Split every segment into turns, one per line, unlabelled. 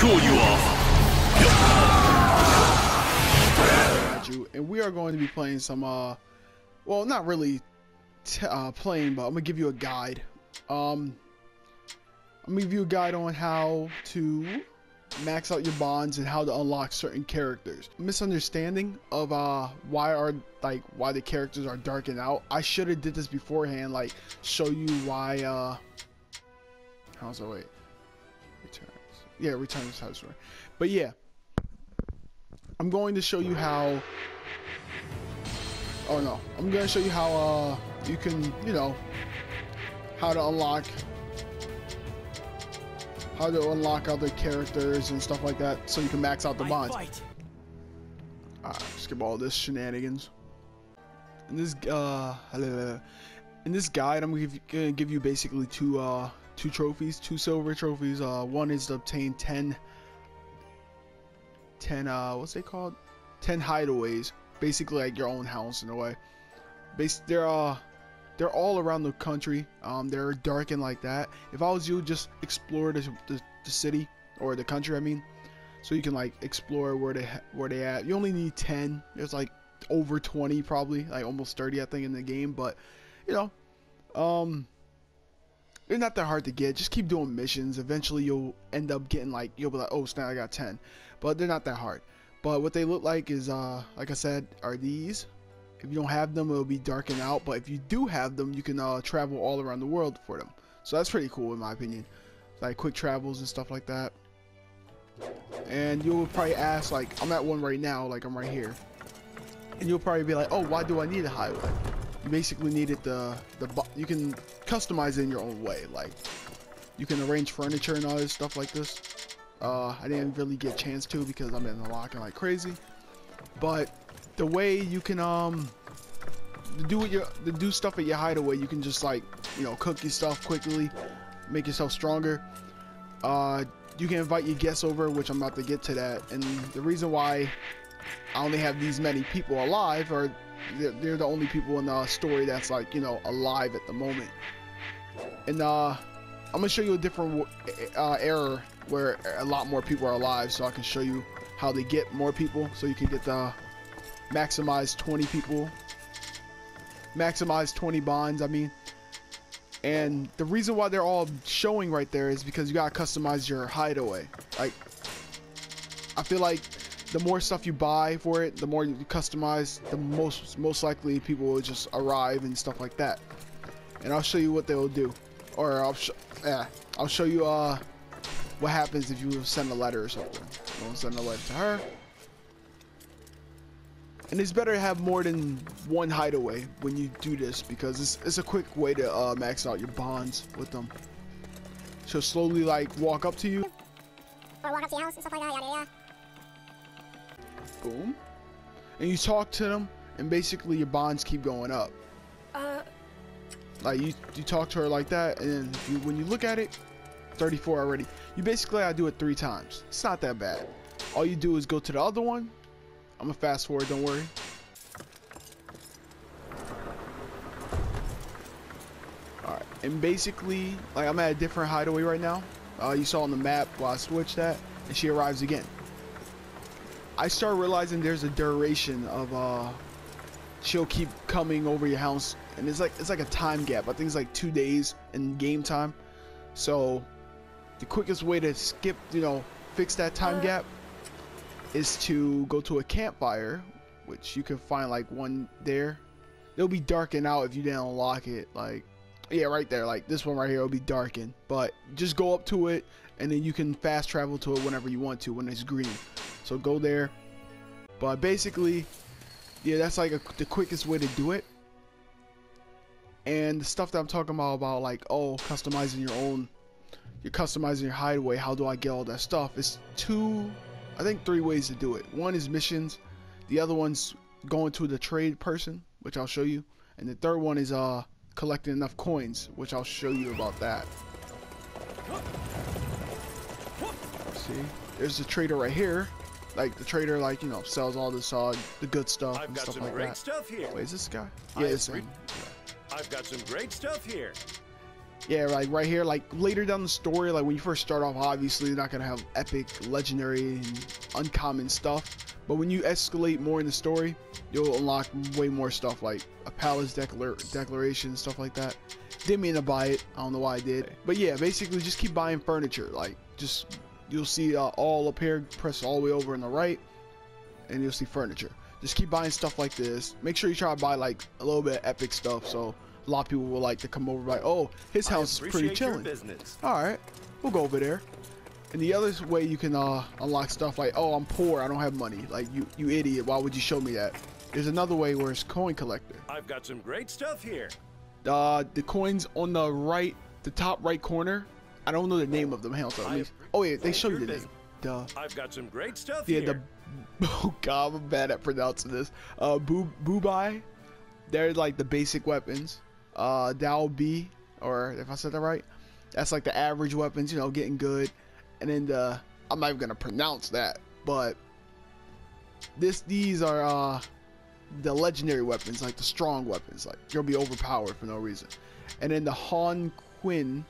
cool you off.
and we are going to be playing some, uh, well, not really uh, playing, but I'm gonna give you a guide. Um, I'm gonna give you a guide on how to max out your bonds and how to unlock certain characters. Misunderstanding of uh why are like why the characters are darkened out. I should have did this beforehand, like show you why. uh How's it wait? Returns. Yeah, returns house But yeah, I'm going to show you how. Oh no, I'm going to show you how uh, you can, you know, how to unlock, how to unlock other characters and stuff like that, so you can max out the bonds. Alright, skip all this shenanigans. In this uh, in this guide, I'm gonna give you basically two uh, two trophies, two silver trophies. Uh, one is to obtain 10 10 uh what's they called? 10 hideaways basically like your own house in a way. Bas they're uh they're all around the country. Um they're darkened like that. If i was you just explore the, the, the city or the country i mean so you can like explore where they where they at. You only need 10 there's like over 20 probably like almost 30 i think in the game but you know um they're not that hard to get just keep doing missions eventually you'll end up getting like you'll be like oh snap i got 10 but they're not that hard. But what they look like is, uh, like I said, are these. If you don't have them, it'll be darkened out. But if you do have them, you can uh, travel all around the world for them. So that's pretty cool in my opinion. Like quick travels and stuff like that. And you'll probably ask, like, I'm at one right now, like I'm right here. And you'll probably be like, oh, why do I need a highway? You basically need it the, the, you can customize it in your own way. Like, you can arrange furniture and all this stuff like this. Uh, I didn't really get a chance to because I'm in the locking like crazy. But the way you can um do your do stuff at your hideaway, you can just like you know cook your stuff quickly, make yourself stronger. Uh, you can invite your guests over, which I'm about to get to that. And the reason why I only have these many people alive, or they're, they're the only people in the story that's like you know alive at the moment. And uh, I'm gonna show you a different uh, error where a lot more people are alive so I can show you how they get more people so you can get the maximize 20 people. Maximize 20 bonds I mean. And the reason why they're all showing right there is because you gotta customize your hideaway. Like I feel like the more stuff you buy for it the more you customize the most most likely people will just arrive and stuff like that and I'll show you what they will do or I'll yeah I'll show you uh what happens if you send a letter or something. To send a letter to her. And it's better to have more than one hideaway when you do this because it's, it's a quick way to uh, max out your bonds with them. She'll slowly like walk up to you.
Or walk up to your house and stuff like that, yada yada.
Boom. And you talk to them and basically your bonds keep going up. Like you, you talk to her like that and you, when you look at it, 34 already. You basically gotta do it three times. It's not that bad. All you do is go to the other one. I'm gonna fast forward, don't worry. Alright, and basically, like I'm at a different hideaway right now. Uh, you saw on the map while I switched that, and she arrives again. I start realizing there's a duration of uh she'll keep coming over your house and it's like it's like a time gap. I think it's like two days in game time. So the quickest way to skip, you know, fix that time uh. gap is to go to a campfire, which you can find like one there. It'll be darkened out if you didn't unlock it. Like, yeah, right there. Like this one right here will be darkened. But just go up to it and then you can fast travel to it whenever you want to when it's green. So go there. But basically, yeah, that's like a, the quickest way to do it. And the stuff that I'm talking about, about like, oh, customizing your own you're customizing your hideaway, how do I get all that stuff? It's two, I think three ways to do it. One is missions, the other one's going to the trade person, which I'll show you, and the third one is uh collecting enough coins, which I'll show you about that. See, there's the trader right here. Like the trader, like you know, sells all this uh the good stuff
I've
and
got
stuff
some
like
great
that.
stuff here.
Wait, is this guy? Yeah, him.
I've got some great stuff here.
Yeah, like right here, like later down the story, like when you first start off, obviously you're not gonna have epic, legendary, and uncommon stuff. But when you escalate more in the story, you'll unlock way more stuff like a palace declar declaration, stuff like that. Didn't mean to buy it. I don't know why I did. But yeah, basically just keep buying furniture. Like just you'll see uh, all up here. Press all the way over in the right, and you'll see furniture. Just keep buying stuff like this. Make sure you try to buy like a little bit of epic stuff. So a lot of people will like to come over like, oh, his house is pretty chilling. All right, we'll go over there. And the other way you can uh, unlock stuff like, oh, I'm poor, I don't have money. Like, you, you idiot, why would you show me that? There's another way where it's coin collector.
I've got some great stuff here.
Uh, the coins on the right, the top right corner. I don't know the name of them. At least. Oh yeah, they show you the name. Duh.
I've got some great stuff
yeah,
here.
the. Oh god, I'm bad at pronouncing this. Uh, boo, boobai. They're like the basic weapons. Uh, Dao B, or if I said that right, that's like the average weapons. You know, getting good. And then the. I'm not even gonna pronounce that, but. This, these are uh the legendary weapons, like the strong weapons, like you'll be overpowered for no reason. And then the Han Quinn,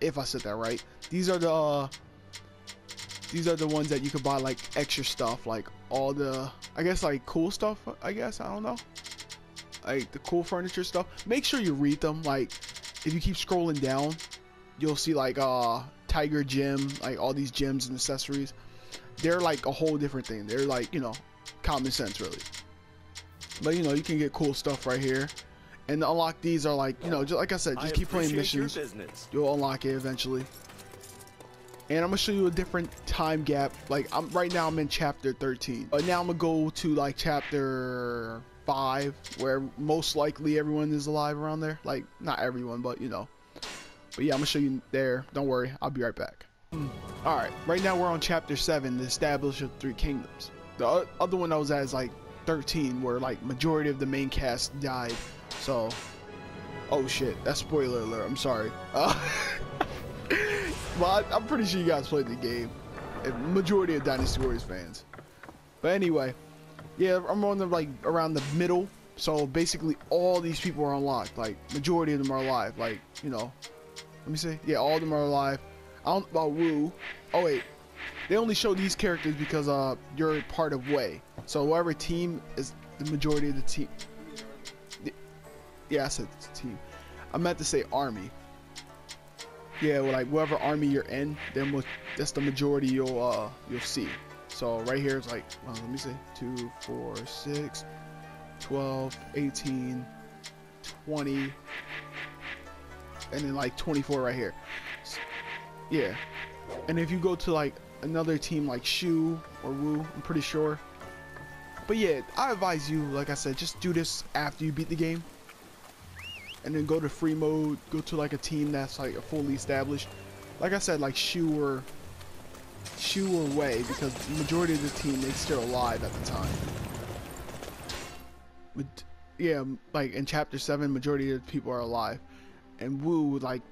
if I said that right, these are the uh, these are the ones that you could buy like extra stuff, like all the I guess like cool stuff. I guess I don't know, like the cool furniture stuff. Make sure you read them. Like if you keep scrolling down, you'll see like uh Tiger Gym, like all these gems and accessories. They're like a whole different thing. They're like you know common sense really but you know you can get cool stuff right here and unlock these are like you know just like i said just
I
keep playing missions. you'll unlock it eventually. And i'm gonna show you a different time gap. Like i'm right now i'm in chapter 13 but now i'm gonna go to like chapter 5 where most likely everyone is alive around there. Like not everyone but you know. But yeah i'm gonna show you there. Don't worry i'll be right back. All right right now we're on chapter 7 the establishment of three kingdoms. The other one I was at is like 13, where like majority of the main cast died. So, oh shit, that's spoiler alert. I'm sorry. Uh, well, I, I'm pretty sure you guys played the game. Majority of Dynasty Warriors fans. But anyway, yeah, I'm on the like around the middle. So basically, all these people are unlocked. Like majority of them are alive. Like you know, let me see. Yeah, all of them are alive. I don't about Wu. Oh wait, they only show these characters because uh you're part of Wei. So whoever team is the majority of the team. The, yeah, I said team. I meant to say army. Yeah, well, like whatever army you're in, then that's the majority you'll uh you'll see. So right here it's like, well, let me see, 2, 4, 6, 12, 18, 20, and then like 24 right here. S- Yeah, and if you go to like another team like Shu or Wu, I'm pretty sure. But yeah, I advise you, like I said, just do this after you beat the game. And then go to free mode, go to like a team that's like fully established. Like I said, like Shu or Shu or Wei, because the majority of the team they're still alive at the time. But yeah, like in chapter seven, majority of the people are alive. And Wu, like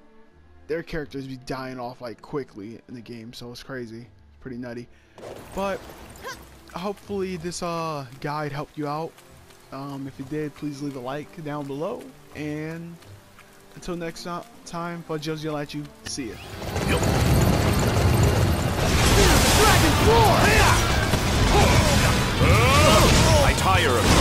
their characters be dying off like quickly in the game, so it's crazy. It's pretty nutty. But hopefully this uh guide helped you out. Um, if it did, please leave a like down below. And until next time, for Josie will let you see ya.
I tire of